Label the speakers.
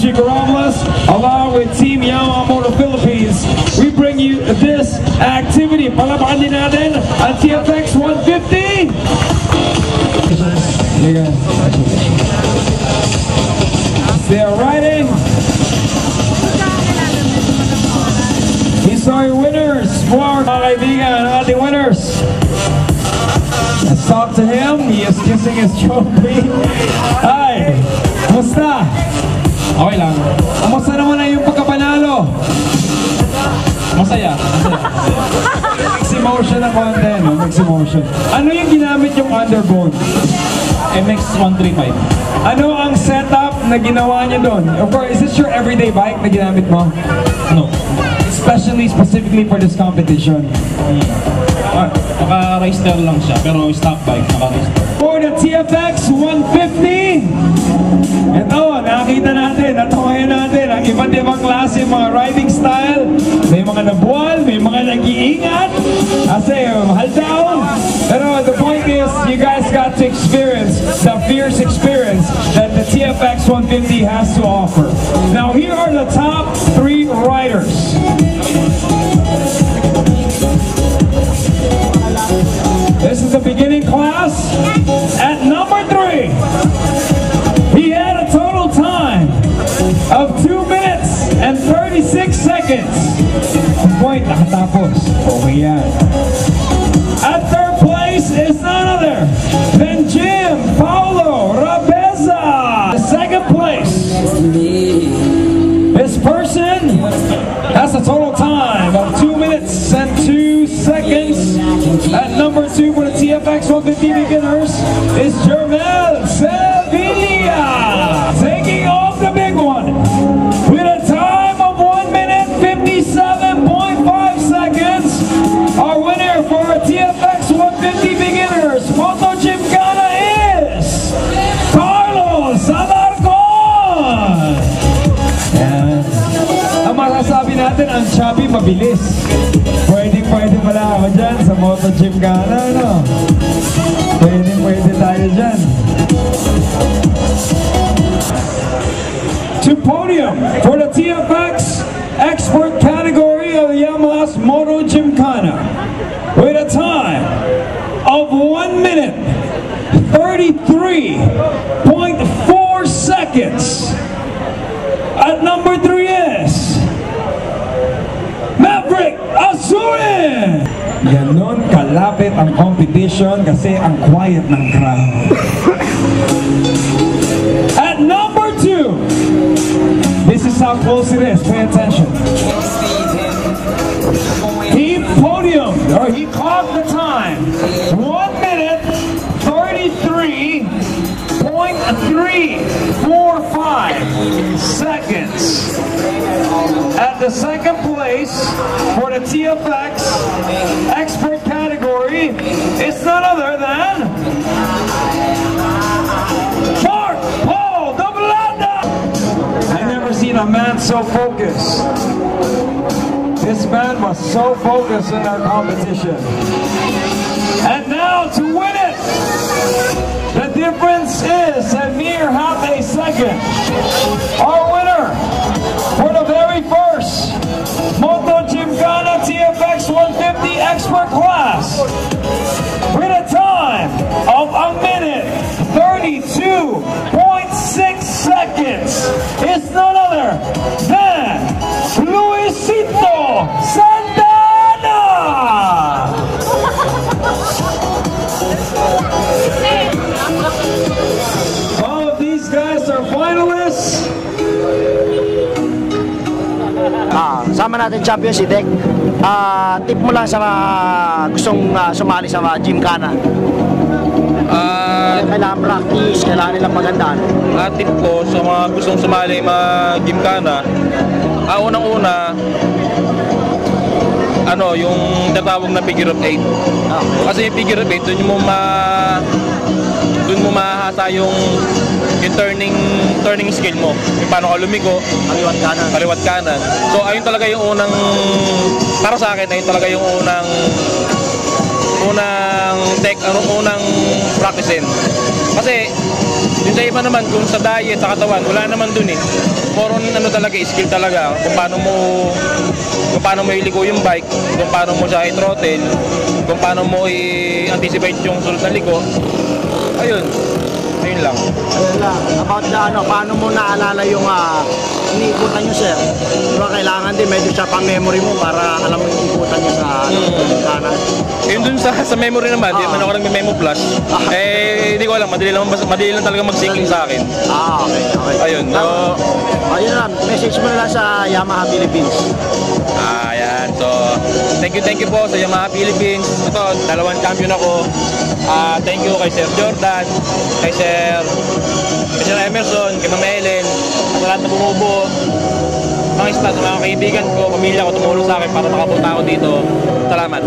Speaker 1: Chico Ramos, along with Team Yamamoto Philippines. We bring you this activity. Palabakan din natin ang TFX 150. Here you go. They're riding. These are your winners. More kaibigan, ating winners. Let's talk to him. He is kissing his trophy. Hi! Okay lang. Kumusta naman na yung pagkapanalo? Masaya. Masaya. Mixed emotion ang konti, no? Mixed emotion. Ano yung ginamit yung underbone?
Speaker 2: MX135.
Speaker 1: Ano ang setup na ginawa niyo doon? Of course, is this your everyday bike na ginamit mo?
Speaker 2: No.
Speaker 1: Especially, specifically for this competition.
Speaker 2: Ah, Naka-racer lang siya, pero stock bike, naka-racer.
Speaker 1: For the TFX 150, ito, nakita natin, natukayan natin ang iba't ibang klase mga riding style. May mga nabuwal, may mga nag-iingat. Kasi mahal daw. Pero the point is, you guys got to experience the fierce experience that the TFX 150 has to offer. Now here are the top three riders. 36 seconds. Point, nakatapos. Okay yan. At third place is none other than Jim Paulo Rabeza. The second place. This person has a total time of 2 minutes and 2 seconds. At number 2 for the TFX 150 beginners is Jermel 50 beginners, Moto Gymkhana is Carlos Alarcon! Yan. Ang makasabi natin, ang chubby mabilis. Pwede-pwede pala ako dyan sa Moto Gymkhana, ano? Pwede-pwede tayo dyan. To podium for the TFX Expert of 1 minute 33.4 seconds. At number 3 is Maverick Azurin! Ganon kalapit ang competition kasi ang quiet ng crowd. At number 2, this is how close it is, pay attention. Seconds. At the second place for the TFX expert category it's none other than Mark Paul Doblanda. I've never seen a man so focused. This man was so focused in our competition. And now to win it, the difference is a mere half a second. Expert class with a time of a minute 32.6 seconds is none other than Luisito Santana! All of these guys are finalists.
Speaker 3: Ah, sama natin champion si Dek. Ah, tip mo lang sa mga gustong ah, sumali sa mga gymkhana.
Speaker 4: Ah,
Speaker 3: Kailangan practice, kailangan nilang magandaan.
Speaker 4: uh, tip ko sa mga gustong sumali mga gymkhana, ah, unang-una, ano, yung tatawag na figure of 8. Kasi yung figure of 8, dun mo ma dun mo mahasa yung yung turning turning skill mo. Yung paano ka lumigo,
Speaker 3: Kaliwat kanan.
Speaker 4: kaliwat kanan. So ayun talaga yung unang para sa akin ayun talaga yung unang unang tech ano unang practicein. Kasi Yung sa iba naman, kung sa diet, sa katawan, wala naman dun eh. More on ano talaga, skill talaga. Kung paano mo kung paano mo iliko yung bike, kung paano mo siya i-throttle, kung paano mo i-anticipate yung sunod na liko. Ayun. Ayun lang.
Speaker 3: Ayun lang. About the ano, paano mo naalala yung uh, iniikutan nyo, sir? Diba kailangan din medyo siya pang-memory mo para alam mo yung ikutan nyo sa ano,
Speaker 4: Mm.
Speaker 3: kanan.
Speaker 4: Yun dun sa, sa memory naman, di
Speaker 3: Ah.
Speaker 4: man ako nag-memo plus.
Speaker 3: Ah.
Speaker 4: Eh, hindi ko alam, madali lang, madali lang talaga mag-syncing sa akin.
Speaker 3: Ah, okay, okay.
Speaker 4: Ayun, no.
Speaker 3: Ayun lang, message mo na lang sa Yamaha Philippines.
Speaker 4: Thank you, thank you po sa Yamaha Philippines. Ito, dalawang champion ako. Ah, thank you kay Sir Jordan, kay Sir, kay Sir Emerson, kay Ma'am Ellen, at lahat na bumubuo. Mga staff, mga kaibigan ko, pamilya ko, tumulong sa akin para makapunta ako dito. Salamat.